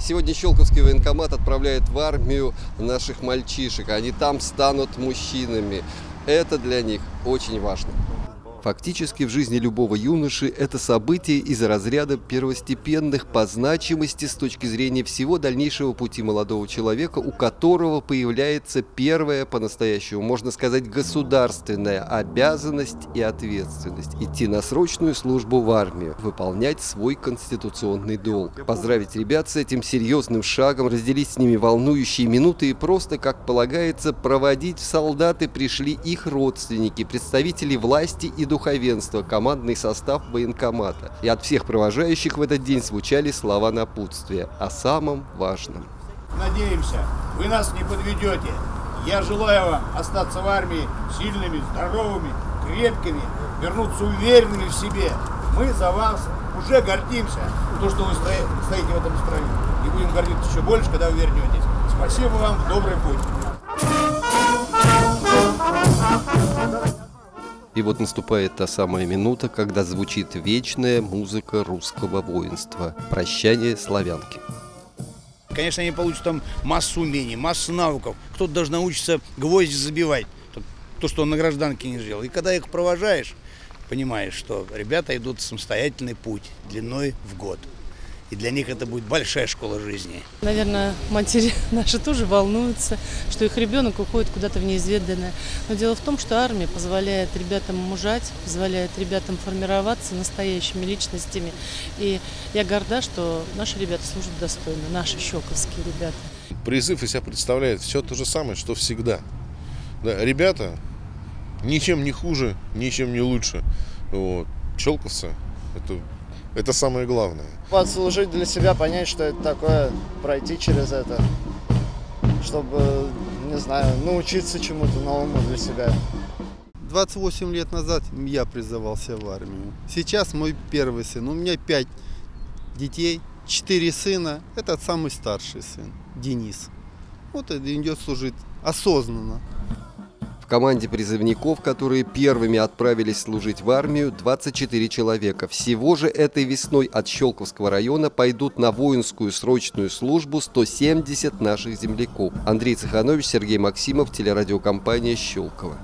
Сегодня Щелковский военкомат отправляет в армию наших мальчишек. Они там станут мужчинами. Это для них очень важно. Фактически в жизни любого юноши это событие из разряда первостепенных по значимости с точки зрения всего дальнейшего пути молодого человека, у которого появляется первая по-настоящему, можно сказать, государственная обязанность и ответственность – идти на срочную службу в армию, выполнять свой конституционный долг. Поздравить ребят с этим серьезным шагом, разделить с ними волнующие минуты и просто, как полагается, проводить в солдаты пришли их родственники, представители власти и духовенства, командный состав военкомата. И от всех провожающих в этот день звучали слова напутствия о самом важном. Надеемся, вы нас не подведете. Я желаю вам остаться в армии сильными, здоровыми, крепкими, вернуться уверенными в себе. Мы за вас уже гордимся, то, что вы стоите в этом строю. И будем гордиться еще больше, когда вы вернетесь. Спасибо вам, добрый путь. И вот наступает та самая минута, когда звучит вечная музыка русского воинства. Прощание славянки. Конечно, они получат там массу умений, массу навыков. Кто-то даже научится гвозди забивать. То, что он на гражданке не сделал. И когда их провожаешь, понимаешь, что ребята идут самостоятельный путь длиной в год. И для них это будет большая школа жизни. Наверное, матери наши тоже волнуются, что их ребенок уходит куда-то в неизведанное. Но дело в том, что армия позволяет ребятам мужать, позволяет ребятам формироваться настоящими личностями. И я горда, что наши ребята служат достойно, наши щелковские ребята. Призыв из себя представляет все то же самое, что всегда. Да, ребята ничем не хуже, ничем не лучше. Вот. Челковцы – это это самое главное. Послужить для себя, понять, что это такое, пройти через это, чтобы, не знаю, научиться чему-то новому для себя. 28 лет назад я призывался в армию. Сейчас мой первый сын. У меня пять детей, четыре сына. Это самый старший сын, Денис. Вот идет служить осознанно. В команде призывников, которые первыми отправились служить в армию, 24 человека. Всего же этой весной от Щелковского района пойдут на воинскую срочную службу 170 наших земляков. Андрей Цеханович, Сергей Максимов, телерадиокомпания «Щелково».